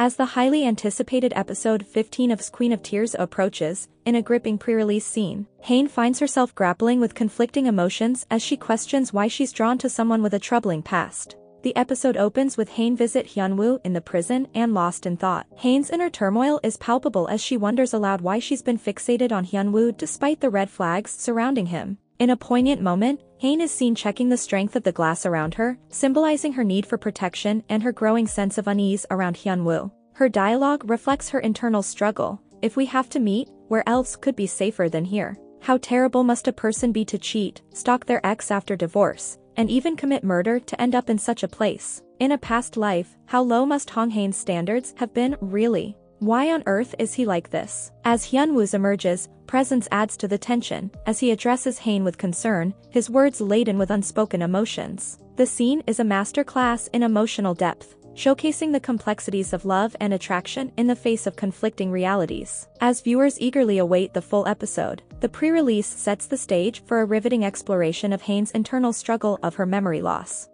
As the highly anticipated episode 15 of Queen of Tears approaches, in a gripping pre-release scene, Hain finds herself grappling with conflicting emotions as she questions why she's drawn to someone with a troubling past. The episode opens with Hain visit Hyunwoo in the prison and lost in thought. Hain's inner turmoil is palpable as she wonders aloud why she's been fixated on Hyunwoo despite the red flags surrounding him. In a poignant moment, Hain is seen checking the strength of the glass around her, symbolizing her need for protection and her growing sense of unease around Hyunwoo. Her dialogue reflects her internal struggle, if we have to meet, where else could be safer than here? How terrible must a person be to cheat, stalk their ex after divorce, and even commit murder to end up in such a place. In a past life, how low must Hong Hain's standards have been, really? Why on earth is he like this? As Hyunwoo's emerges, presence adds to the tension, as he addresses Hain with concern, his words laden with unspoken emotions. The scene is a masterclass in emotional depth, showcasing the complexities of love and attraction in the face of conflicting realities. As viewers eagerly await the full episode, the pre-release sets the stage for a riveting exploration of Hain's internal struggle of her memory loss.